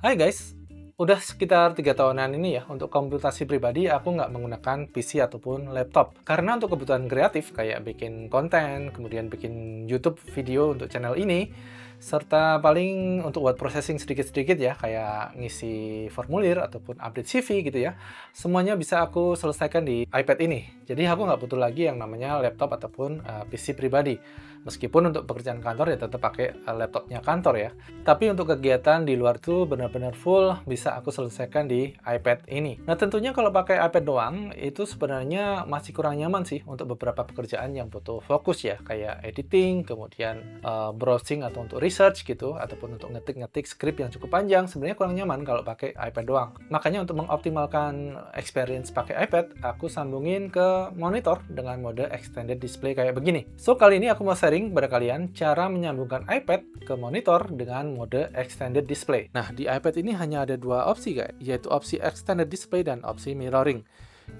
Hai guys, udah sekitar tiga tahunan ini ya untuk komputasi pribadi aku nggak menggunakan PC ataupun laptop. Karena untuk kebutuhan kreatif kayak bikin konten kemudian bikin YouTube video untuk channel ini serta paling untuk buat processing sedikit-sedikit ya kayak ngisi formulir ataupun update CV gitu ya semuanya bisa aku selesaikan di iPad ini. Jadi aku nggak butuh lagi yang namanya laptop ataupun uh, eh, PC pribadi Meskipun untuk pekerjaan kantor ya tetap pakai eh, laptopnya kantor ya. Tapi untuk kegiatan di luar itu benar-benar full bisa aku selesaikan di iPad ini. Nah tentunya kalau pakai iPad doang itu sebenarnya masih kurang nyaman sih untuk beberapa pekerjaan yang butuh fokus ya. Kayak editing, kemudian uh, browsing atau untuk research gitu. Ataupun untuk ngetik-ngetik script yang cukup panjang. Sebenarnya kurang nyaman kalau pakai iPad doang. Makanya untuk mengoptimalkan experience pakai iPad, aku sambungin ke monitor dengan mode extended display kayak begini. So kali ini aku mau sharing kepada kalian cara menyambungkan iPad ke monitor dengan mode extended display. Nah, di iPad ini hanya ada dua opsi guys, yaitu opsi extended display dan opsi mirroring.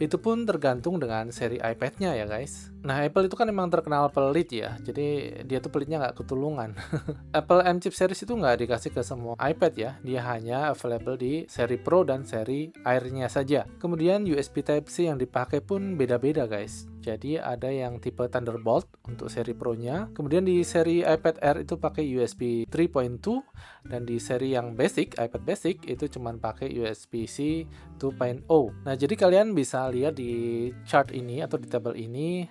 Itu pun tergantung dengan seri iPad-nya ya guys. Nah, Apple itu kan memang terkenal pelit ya, jadi dia tuh pelitnya nggak ketulungan. Apple M chip series itu nggak dikasih ke semua iPad ya, dia hanya available di seri Pro dan seri Air-nya saja. Kemudian USB Type-C yang dipakai pun beda-beda guys. Jadi ada yang tipe Thunderbolt untuk seri Pro-nya, kemudian di seri iPad Air itu pakai USB 3.2 dan di seri yang basic, iPad basic itu cuma pakai USB-C 2.0. Nah, jadi kalian bisa lihat di chart ini atau di tabel ini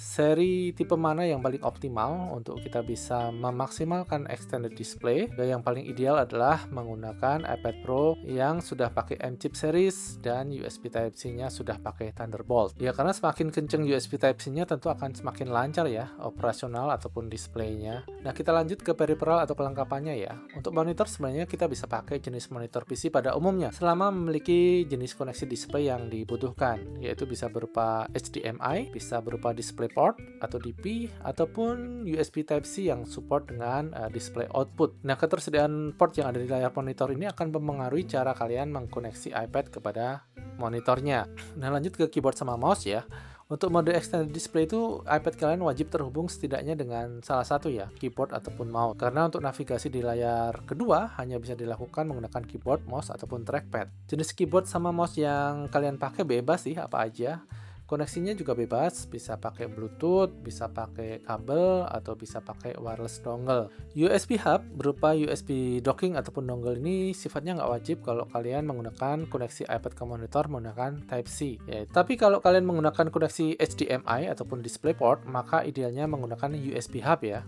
seri tipe mana yang paling optimal untuk kita bisa memaksimalkan extended display. Dan yang paling ideal adalah menggunakan iPad Pro yang sudah pakai M-chip series dan USB Type-C-nya sudah pakai Thunderbolt. Ya karena semakin kenceng USB Type-C-nya tentu akan semakin lancar ya operasional ataupun displaynya. Nah kita lanjut ke peripheral atau kelengkapannya ya. Untuk monitor sebenarnya kita bisa pakai jenis monitor PC pada umumnya selama memiliki jenis koneksi display yang dibutuhkan yaitu bisa berupa HDMI, bisa berupa display DisplayPort atau DP ataupun USB Type-C yang support dengan uh, display output. Nah, ketersediaan port yang ada di layar monitor ini akan mempengaruhi cara kalian mengkoneksi iPad kepada monitornya. Nah, lanjut ke keyboard sama mouse ya. Untuk mode extended display itu iPad kalian wajib terhubung setidaknya dengan salah satu ya, keyboard ataupun mouse. Karena untuk navigasi di layar kedua hanya bisa dilakukan menggunakan keyboard, mouse ataupun trackpad. Jenis keyboard sama mouse yang kalian pakai bebas sih apa aja. Koneksinya juga bebas, bisa pakai Bluetooth, bisa pakai kabel, atau bisa pakai wireless dongle. USB hub berupa USB docking ataupun dongle ini sifatnya nggak wajib kalau kalian menggunakan koneksi iPad ke monitor menggunakan Type-C. Ya, tapi kalau kalian menggunakan koneksi HDMI ataupun DisplayPort, maka idealnya menggunakan USB hub ya.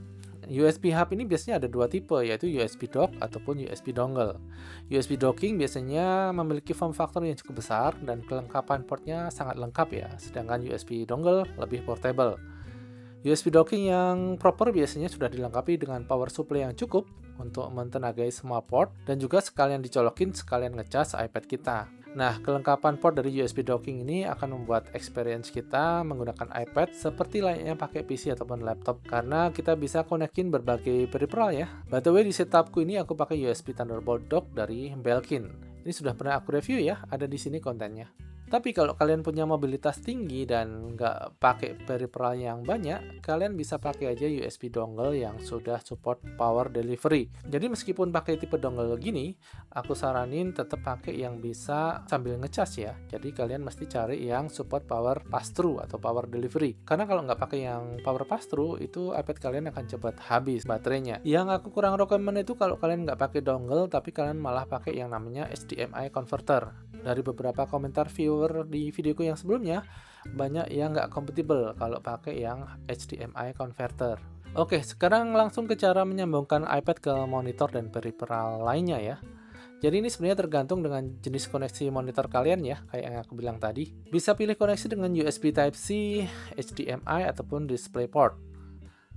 USB hub ini biasanya ada dua tipe yaitu USB dock ataupun USB dongle. USB docking biasanya memiliki form factor yang cukup besar dan kelengkapan portnya sangat lengkap ya, sedangkan USB dongle lebih portable. USB docking yang proper biasanya sudah dilengkapi dengan power supply yang cukup untuk mentenagai semua port dan juga sekalian dicolokin sekalian ngecas iPad kita. Nah, kelengkapan port dari USB docking ini akan membuat experience kita menggunakan iPad seperti layaknya pakai PC ataupun laptop karena kita bisa konekin berbagai peripheral ya. By the way, di setupku ini aku pakai USB Thunderbolt dock dari Belkin. Ini sudah pernah aku review ya, ada di sini kontennya. Tapi kalau kalian punya mobilitas tinggi dan nggak pakai peripheral yang banyak, kalian bisa pakai aja USB dongle yang sudah support power delivery. Jadi meskipun pakai tipe dongle gini, aku saranin tetap pakai yang bisa sambil ngecas ya. Jadi kalian mesti cari yang support power pass-through atau power delivery. Karena kalau nggak pakai yang power pass-through, itu iPad kalian akan cepat habis baterainya. Yang aku kurang recommend itu kalau kalian nggak pakai dongle, tapi kalian malah pakai yang namanya HDMI converter dari beberapa komentar viewer di videoku yang sebelumnya banyak yang nggak kompatibel kalau pakai yang HDMI converter. Oke, sekarang langsung ke cara menyambungkan iPad ke monitor dan peripheral lainnya ya. Jadi ini sebenarnya tergantung dengan jenis koneksi monitor kalian ya, kayak yang aku bilang tadi. Bisa pilih koneksi dengan USB Type-C, HDMI, ataupun DisplayPort.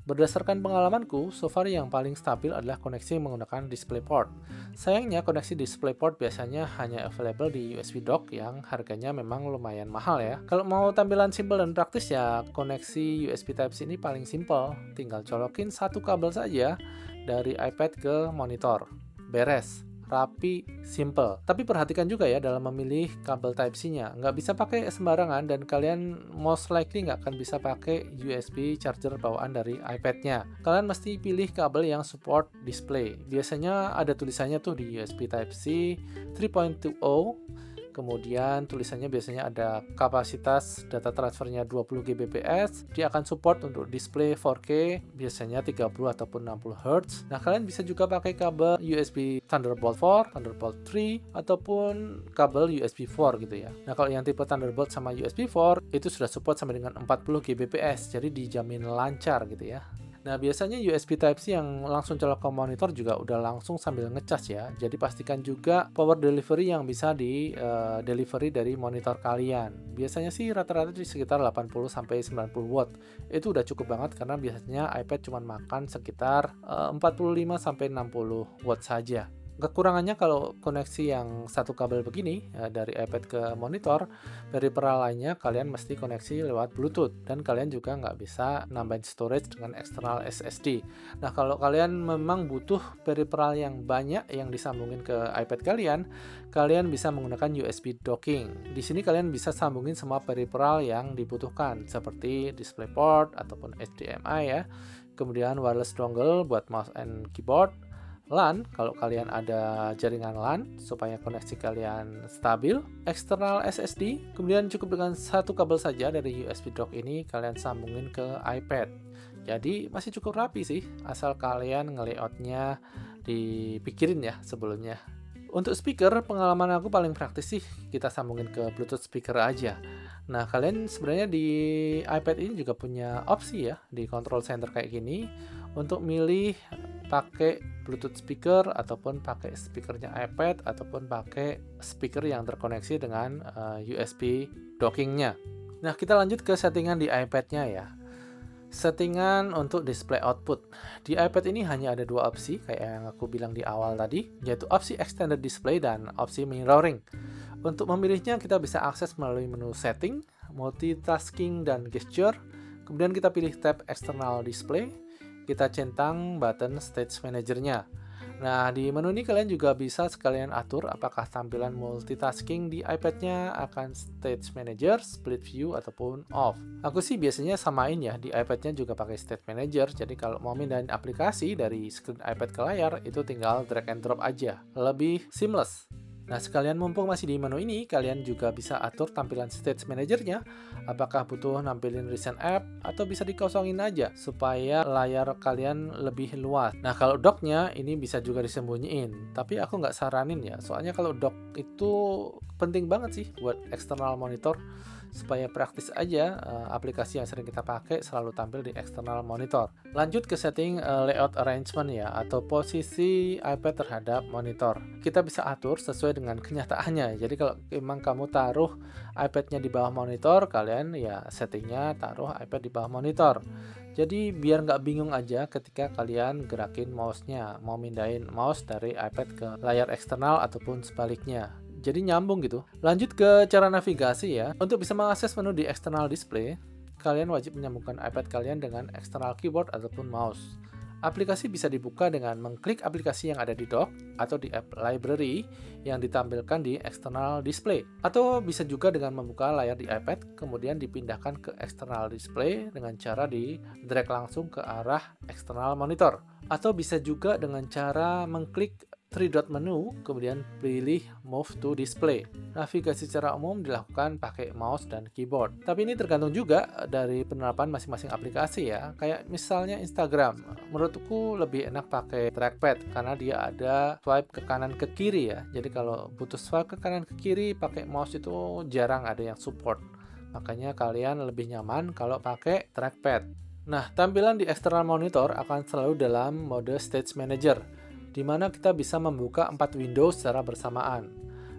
Berdasarkan pengalamanku, so far yang paling stabil adalah koneksi menggunakan DisplayPort. Sayangnya, koneksi DisplayPort biasanya hanya available di USB dock yang harganya memang lumayan mahal ya. Kalau mau tampilan simple dan praktis ya, koneksi USB Type-C ini paling simple. Tinggal colokin satu kabel saja dari iPad ke monitor. Beres. Rapi, simple. Tapi perhatikan juga ya dalam memilih kabel Type-C-nya. Nggak bisa pakai sembarangan dan kalian most likely nggak akan bisa pakai USB charger bawaan dari iPad-nya. Kalian mesti pilih kabel yang support display. Biasanya ada tulisannya tuh di USB Type-C 3.20 kemudian tulisannya biasanya ada kapasitas data transfernya 20 Gbps dia akan support untuk display 4K biasanya 30 ataupun 60 Hz nah kalian bisa juga pakai kabel USB Thunderbolt 4 Thunderbolt 3 ataupun kabel USB 4 gitu ya. Nah kalau yang tipe Thunderbolt sama USB 4 itu sudah support sampai dengan 40 Gbps jadi dijamin lancar gitu ya Nah, biasanya USB Type-C yang langsung colok ke monitor juga udah langsung sambil ngecas ya. Jadi pastikan juga power delivery yang bisa di uh, delivery dari monitor kalian. Biasanya sih rata-rata di sekitar 80 sampai 90 watt. Itu udah cukup banget karena biasanya iPad cuma makan sekitar uh, 45 sampai 60 watt saja. Kekurangannya kalau koneksi yang satu kabel begini ya, dari iPad ke monitor, dari lainnya kalian mesti koneksi lewat Bluetooth dan kalian juga nggak bisa nambahin storage dengan eksternal SSD. Nah kalau kalian memang butuh peripheral yang banyak yang disambungin ke iPad kalian, kalian bisa menggunakan USB docking. Di sini kalian bisa sambungin semua peripheral yang dibutuhkan seperti DisplayPort ataupun HDMI ya. Kemudian wireless dongle buat mouse and keyboard, LAN kalau kalian ada jaringan LAN supaya koneksi kalian stabil, eksternal SSD, kemudian cukup dengan satu kabel saja dari USB dock ini kalian sambungin ke iPad. Jadi masih cukup rapi sih, asal kalian ngelayoutnya dipikirin ya sebelumnya. Untuk speaker, pengalaman aku paling praktis sih kita sambungin ke Bluetooth speaker aja. Nah, kalian sebenarnya di iPad ini juga punya opsi ya di control center kayak gini untuk milih pakai Bluetooth speaker ataupun pakai speakernya iPad ataupun pakai speaker yang terkoneksi dengan uh, eh, USB dockingnya. Nah kita lanjut ke settingan di iPad-nya ya. Settingan untuk display output. Di iPad ini hanya ada dua opsi kayak yang aku bilang di awal tadi, yaitu opsi extended display dan opsi mirroring. Untuk memilihnya kita bisa akses melalui menu setting, multitasking dan gesture. Kemudian kita pilih tab external display, kita centang button Stage Manager-nya. Nah, di menu ini kalian juga bisa sekalian atur apakah tampilan multitasking di iPad-nya akan Stage Manager, Split View, ataupun Off. Aku sih biasanya samain ya, di iPad-nya juga pakai Stage Manager, jadi kalau mau mindahin aplikasi dari screen iPad ke layar, itu tinggal drag and drop aja. Lebih seamless. Nah, sekalian mumpung masih di menu ini, kalian juga bisa atur tampilan Stage Manager-nya. Apakah butuh nampilin recent app atau bisa dikosongin aja supaya layar kalian lebih luas. Nah, kalau docknya ini bisa juga disembunyiin. Tapi aku nggak saranin ya, soalnya kalau dock itu penting banget sih buat eksternal monitor supaya praktis aja uh, aplikasi yang sering kita pakai selalu tampil di external monitor. Lanjut ke setting uh, layout arrangement ya atau posisi iPad terhadap monitor. Kita bisa atur sesuai dengan kenyataannya. Jadi kalau memang kamu taruh iPad-nya di bawah monitor, kalian ya settingnya taruh iPad di bawah monitor. Jadi biar nggak bingung aja ketika kalian gerakin mouse-nya, mau mindahin mouse dari iPad ke layar eksternal ataupun sebaliknya jadi nyambung gitu. Lanjut ke cara navigasi ya. Untuk bisa mengakses menu di external display, kalian wajib menyambungkan iPad kalian dengan external keyboard ataupun mouse. Aplikasi bisa dibuka dengan mengklik aplikasi yang ada di dock atau di app library yang ditampilkan di external display. Atau bisa juga dengan membuka layar di iPad kemudian dipindahkan ke external display dengan cara di drag langsung ke arah external monitor. Atau bisa juga dengan cara mengklik three dot menu, kemudian pilih Move to Display. Navigasi secara umum dilakukan pakai mouse dan keyboard. Tapi ini tergantung juga dari penerapan masing-masing aplikasi ya. Kayak misalnya Instagram, menurutku lebih enak pakai trackpad karena dia ada swipe ke kanan ke kiri ya. Jadi kalau butuh swipe ke kanan ke kiri pakai mouse itu jarang ada yang support. Makanya kalian lebih nyaman kalau pakai trackpad. Nah, tampilan di external monitor akan selalu dalam mode Stage Manager di mana kita bisa membuka empat window secara bersamaan.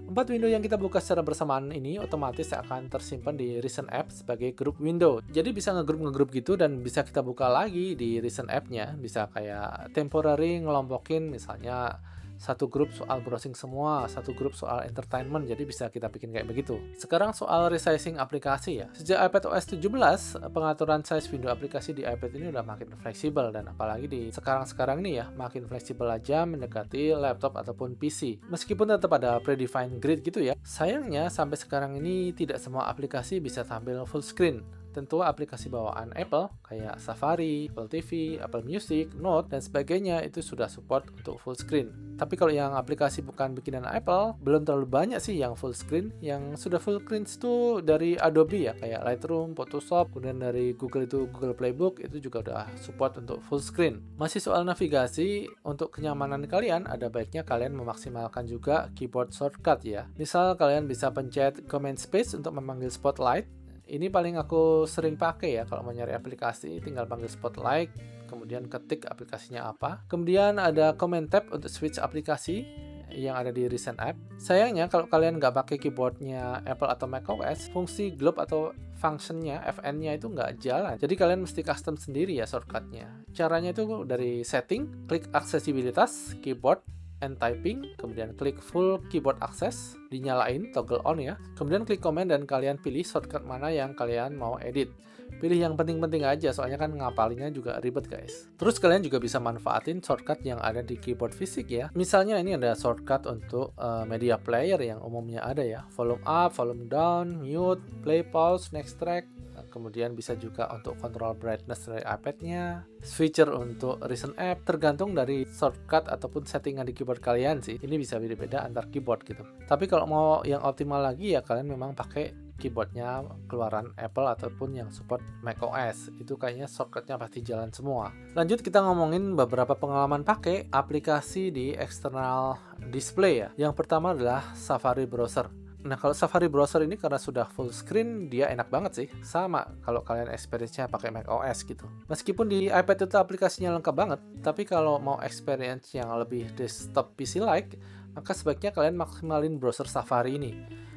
Empat window yang kita buka secara bersamaan ini otomatis akan tersimpan di recent app sebagai grup window. Jadi bisa ngegrup-ngegrup gitu dan bisa kita buka lagi di recent app-nya. Bisa kayak temporary ngelompokin misalnya satu grup soal browsing semua, satu grup soal entertainment, jadi bisa kita bikin kayak begitu. Sekarang soal resizing aplikasi ya. Sejak iPad OS 17, pengaturan size window aplikasi di iPad ini udah makin fleksibel dan apalagi di sekarang-sekarang ini ya, makin fleksibel aja mendekati laptop ataupun PC. Meskipun tetap ada predefined grid gitu ya, sayangnya sampai sekarang ini tidak semua aplikasi bisa tampil full screen tentu aplikasi bawaan Apple kayak Safari, Apple TV, Apple Music, Note, dan sebagainya itu sudah support untuk full screen. Tapi kalau yang aplikasi bukan bikinan Apple, belum terlalu banyak sih yang full screen. Yang sudah full screen itu dari Adobe ya, kayak Lightroom, Photoshop, kemudian dari Google itu Google Playbook itu juga udah support untuk full screen. Masih soal navigasi, untuk kenyamanan kalian ada baiknya kalian memaksimalkan juga keyboard shortcut ya. Misal kalian bisa pencet Command Space untuk memanggil Spotlight, ini paling aku sering pakai ya kalau mau nyari aplikasi tinggal panggil spotlight kemudian ketik aplikasinya apa. Kemudian ada comment tab untuk switch aplikasi yang ada di recent app. Sayangnya kalau kalian nggak pakai keyboardnya Apple atau macOS fungsi globe atau functionnya FN-nya itu nggak jalan. Jadi kalian mesti custom sendiri ya shortcutnya. Caranya itu dari setting klik aksesibilitas keyboard and typing, kemudian klik full keyboard access, dinyalain toggle on ya. Kemudian klik command dan kalian pilih shortcut mana yang kalian mau edit. Pilih yang penting-penting aja, soalnya kan ngapalinnya juga ribet guys. Terus kalian juga bisa manfaatin shortcut yang ada di keyboard fisik ya. Misalnya ini ada shortcut untuk uh, media player yang umumnya ada ya. Volume up, volume down, mute, play, pause, next track, kemudian bisa juga untuk kontrol brightness dari iPad-nya, switcher untuk recent app, tergantung dari shortcut ataupun settingan di keyboard kalian sih. Ini bisa beda-beda antar keyboard gitu. Tapi kalau mau yang optimal lagi ya kalian memang pakai keyboardnya keluaran Apple ataupun yang support macOS itu kayaknya shortcutnya pasti jalan semua lanjut kita ngomongin beberapa pengalaman pakai aplikasi di external display ya yang pertama adalah Safari browser Nah, kalau Safari browser ini karena sudah full screen, dia enak banget sih. Sama kalau kalian experience-nya pakai Mac OS gitu. Meskipun di iPad itu aplikasinya lengkap banget, tapi kalau mau experience yang lebih desktop PC-like, maka sebaiknya kalian maksimalin browser Safari ini.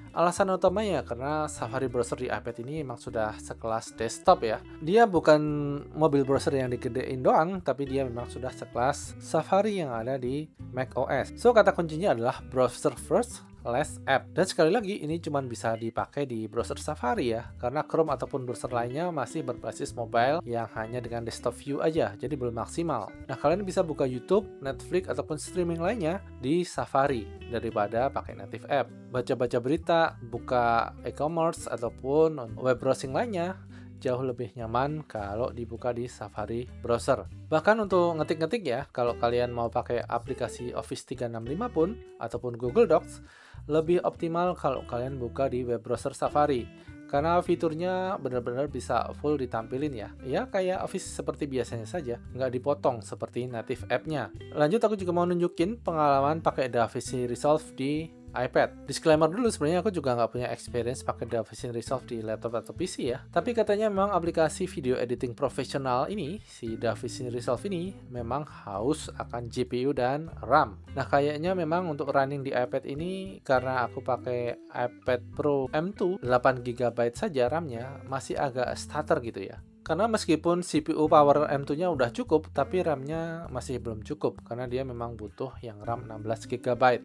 Alasan utamanya karena Safari browser di iPad ini memang sudah sekelas desktop ya. Dia bukan mobil browser yang digedein doang, tapi dia memang sudah sekelas Safari yang ada di Mac OS. So kata kuncinya adalah browser first less app. Dan sekali lagi ini cuma bisa dipakai di browser Safari ya, karena Chrome ataupun browser lainnya masih berbasis mobile yang hanya dengan desktop view aja, jadi belum maksimal. Nah kalian bisa buka YouTube, Netflix ataupun streaming lainnya di Safari daripada pakai native app. Baca-baca berita, buka e-commerce ataupun web browsing lainnya jauh lebih nyaman kalau dibuka di Safari browser. Bahkan untuk ngetik-ngetik ya, kalau kalian mau pakai aplikasi Office 365 pun ataupun Google Docs, lebih optimal kalau kalian buka di web browser Safari. Karena fiturnya benar-benar bisa full ditampilin ya. Ya kayak Office seperti biasanya saja. Nggak dipotong seperti native app-nya. Lanjut aku juga mau nunjukin pengalaman pakai DaVinci Resolve di iPad. Disclaimer dulu sebenarnya aku juga nggak punya experience pakai DaVinci Resolve di laptop atau PC ya. Tapi katanya memang aplikasi video editing profesional ini, si DaVinci Resolve ini memang haus akan GPU dan RAM. Nah kayaknya memang untuk running di iPad ini karena aku pakai iPad Pro M2 8GB saja RAM-nya masih agak stutter gitu ya. Karena meskipun CPU power M2-nya udah cukup, tapi RAM-nya masih belum cukup karena dia memang butuh yang RAM 16GB.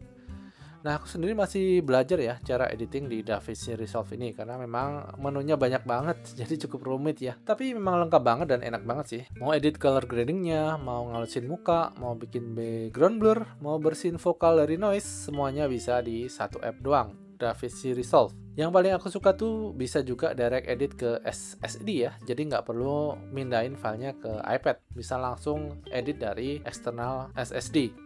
Nah, aku sendiri masih belajar ya cara editing di DaVinci Resolve ini karena memang menunya banyak banget, jadi cukup rumit ya. Tapi memang lengkap banget dan enak banget sih. Mau edit color gradingnya, mau ngalusin muka, mau bikin background blur, mau bersihin vokal dari noise, semuanya bisa di satu app doang. DaVinci Resolve. Yang paling aku suka tuh bisa juga direct edit ke SSD ya, jadi nggak perlu mindahin filenya ke iPad, bisa langsung edit dari eksternal SSD.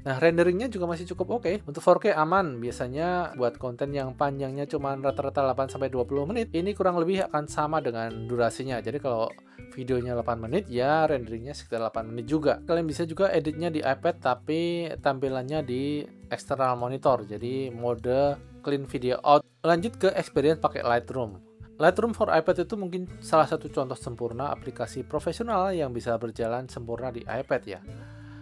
Nah, renderingnya juga masih cukup oke. Okay. Untuk 4K aman. Biasanya buat konten yang panjangnya cuma rata-rata 8 sampai 20 menit, ini kurang lebih akan sama dengan durasinya. Jadi kalau videonya 8 menit, ya renderingnya sekitar 8 menit juga. Kalian bisa juga editnya di iPad tapi tampilannya di external monitor. Jadi mode clean video out. Lanjut ke experience pakai Lightroom. Lightroom for iPad itu mungkin salah satu contoh sempurna aplikasi profesional yang bisa berjalan sempurna di iPad ya.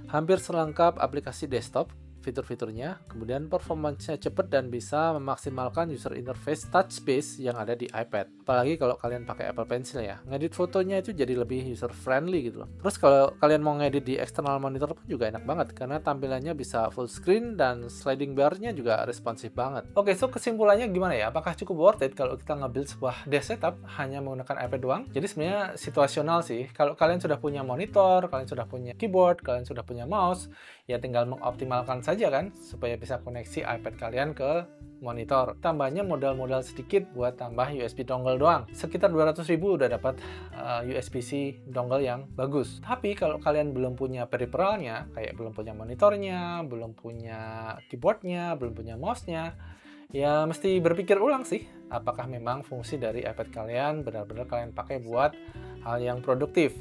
Hampir selengkap aplikasi desktop, fitur-fiturnya, kemudian performanya cepat dan bisa memaksimalkan user interface touch base yang ada di iPad. Apalagi kalau kalian pakai Apple Pencil ya, ngedit fotonya itu jadi lebih user friendly gitu loh. Terus kalau kalian mau ngedit di external monitor pun juga enak banget karena tampilannya bisa full screen dan sliding bar-nya juga responsif banget. Oke, so kesimpulannya gimana ya? Apakah cukup worth it kalau kita nge-build sebuah desk setup hanya menggunakan iPad doang? Jadi sebenarnya situasional sih. Kalau kalian sudah punya monitor, kalian sudah punya keyboard, kalian sudah punya mouse, ya tinggal mengoptimalkan saja kan supaya bisa koneksi iPad kalian ke monitor. Tambahnya modal-modal sedikit buat tambah USB dongle doang. Sekitar 200 ribu udah dapat uh, eh, USB-C dongle yang bagus. Tapi kalau kalian belum punya peripheralnya, kayak belum punya monitornya, belum punya keyboardnya, belum punya mouse-nya, ya mesti berpikir ulang sih apakah memang fungsi dari iPad kalian benar-benar kalian pakai buat hal yang produktif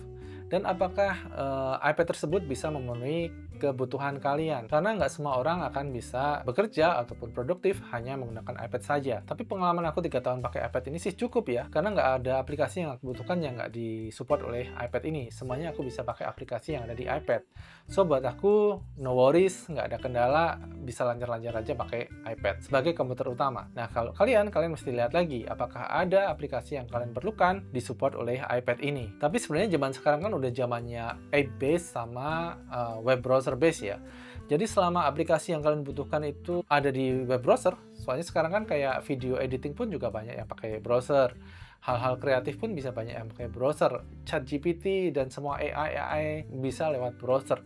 dan apakah uh, iPad tersebut bisa memenuhi kebutuhan kalian. Karena nggak semua orang akan bisa bekerja ataupun produktif hanya menggunakan iPad saja. Tapi pengalaman aku tiga tahun pakai iPad ini sih cukup ya karena nggak ada aplikasi yang aku butuhkan yang nggak disupport oleh iPad ini. Semuanya aku bisa pakai aplikasi yang ada di iPad. So buat aku no worries nggak ada kendala bisa lancar-lancar aja pakai iPad sebagai komputer utama. Nah kalau kalian kalian mesti lihat lagi apakah ada aplikasi yang kalian perlukan disupport oleh iPad ini. Tapi sebenarnya zaman sekarang kan udah zamannya app based sama uh, web browser based ya. Jadi selama aplikasi yang kalian butuhkan itu ada di web browser, soalnya sekarang kan kayak video editing pun juga banyak yang pakai browser. Hal-hal kreatif pun bisa banyak yang pakai browser. Chat GPT dan semua AI AI bisa lewat browser.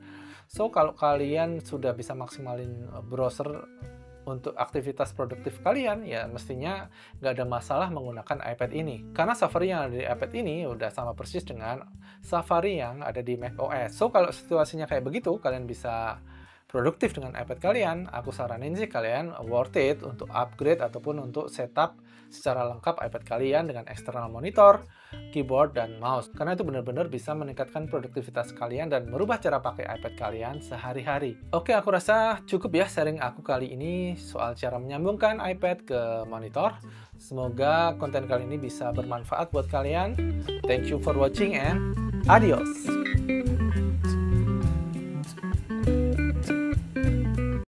So kalau kalian sudah bisa maksimalin browser untuk aktivitas produktif kalian, ya mestinya nggak ada masalah menggunakan iPad ini. Karena Safari yang ada di iPad ini udah sama persis dengan Safari yang ada di Mac OS. So, kalau situasinya kayak begitu, kalian bisa produktif dengan iPad kalian, aku saranin sih kalian worth it untuk upgrade ataupun untuk setup secara lengkap iPad kalian dengan eksternal monitor, keyboard, dan mouse. Karena itu benar-benar bisa meningkatkan produktivitas kalian dan merubah cara pakai iPad kalian sehari-hari. Oke, aku rasa cukup ya sharing aku kali ini soal cara menyambungkan iPad ke monitor. Semoga konten kali ini bisa bermanfaat buat kalian. Thank you for watching and adios!